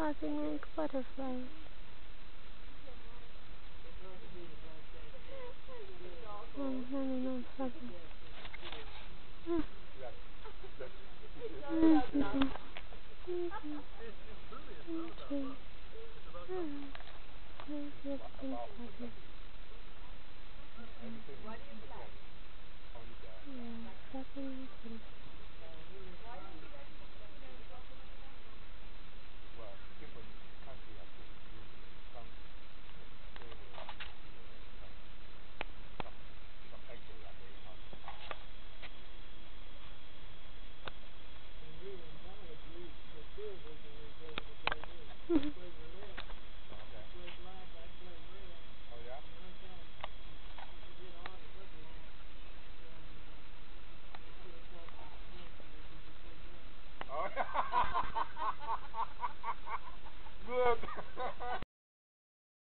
nothing like butterflies. I'm running on something. -hmm. -hmm. Yeah, something Oh, Good.